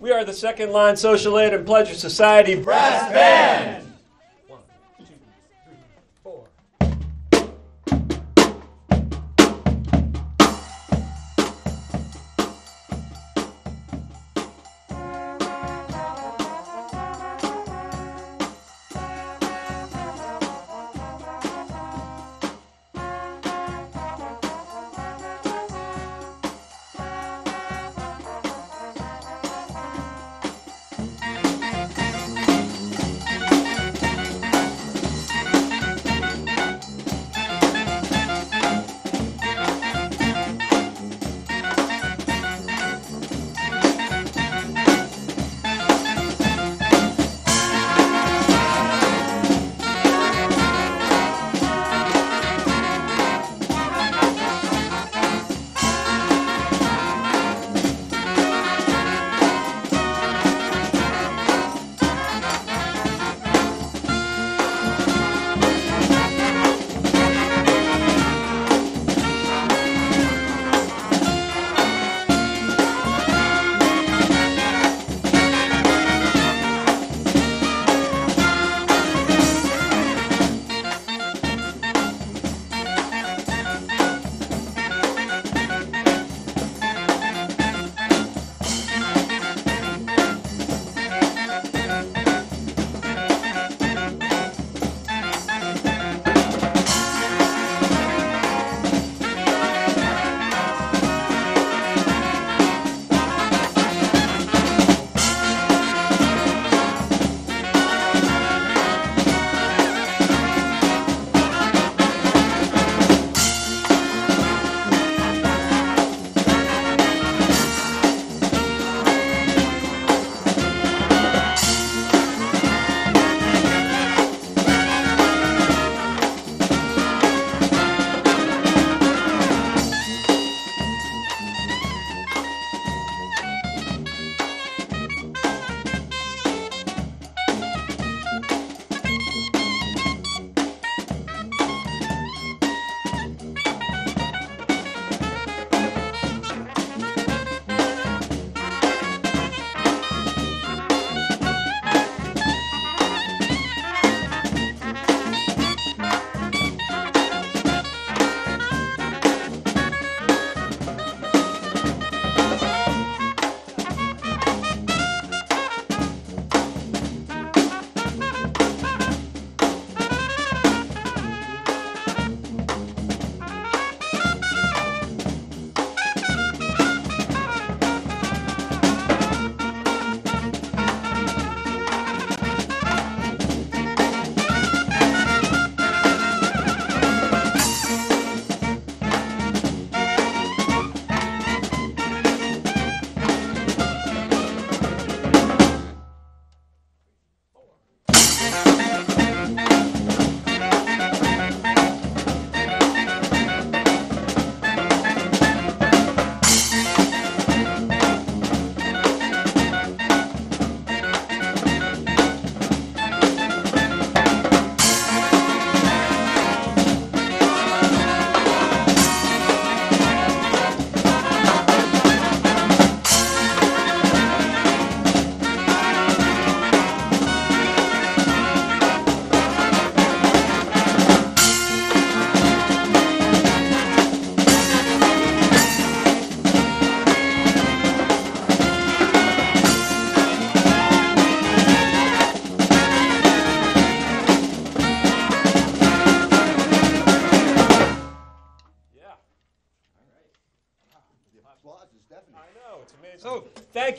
We are the Second Line Social Aid and Pleasure Society Brass Band.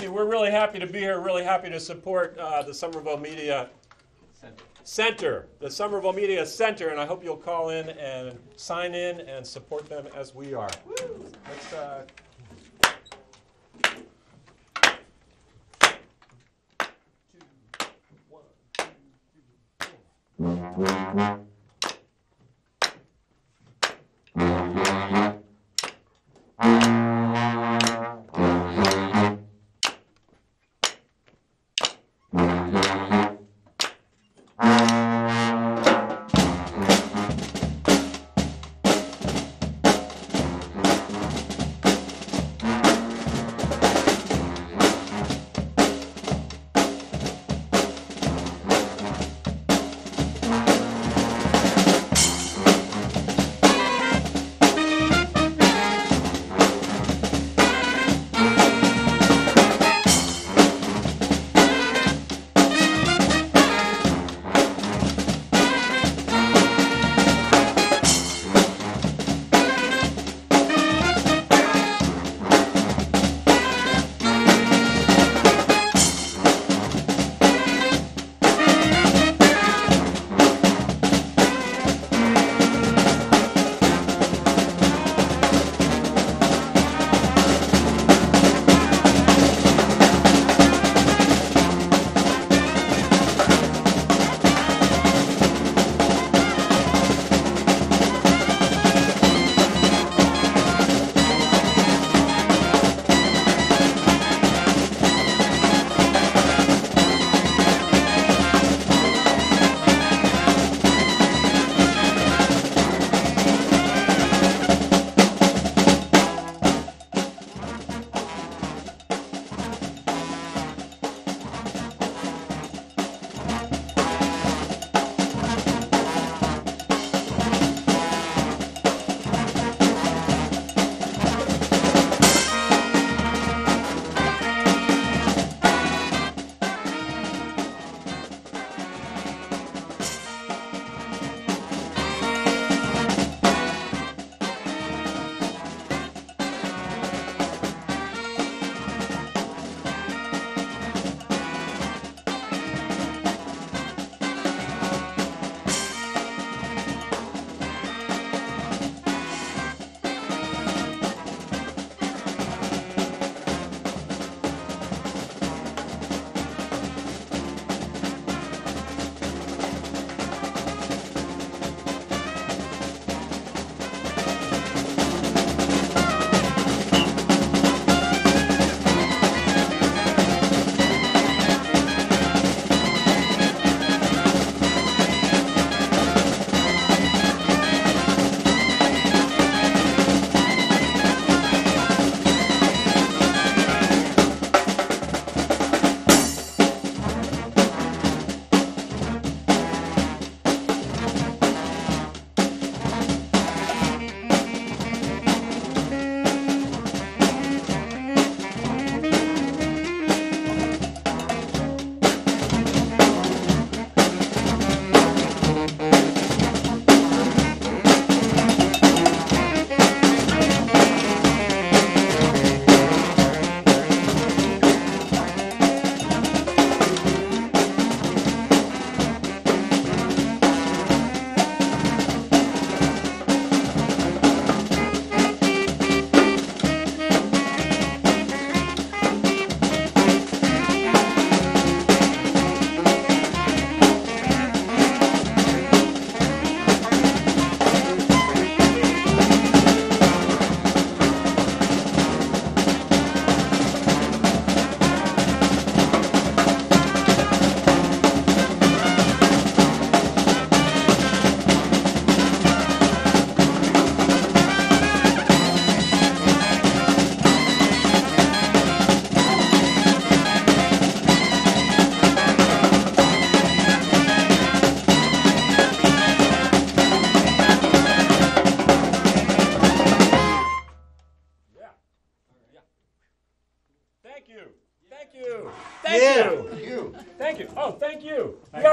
you. We're really happy to be here, really happy to support uh, the Somerville Media Center. Center, the Somerville Media Center, and I hope you'll call in and sign in and support them as we are. Woo! Let's, uh, Two, one, two, three,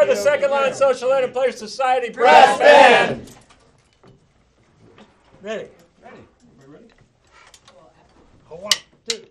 the. Second Line Social Aid and Pleasure Society Brass band. Ready. Ready. We ready? One, two,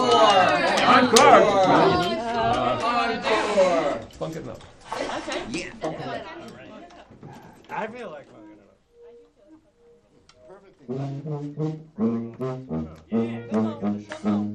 Encore. Encore. Encore. Funk it up. I feel like Yeah, come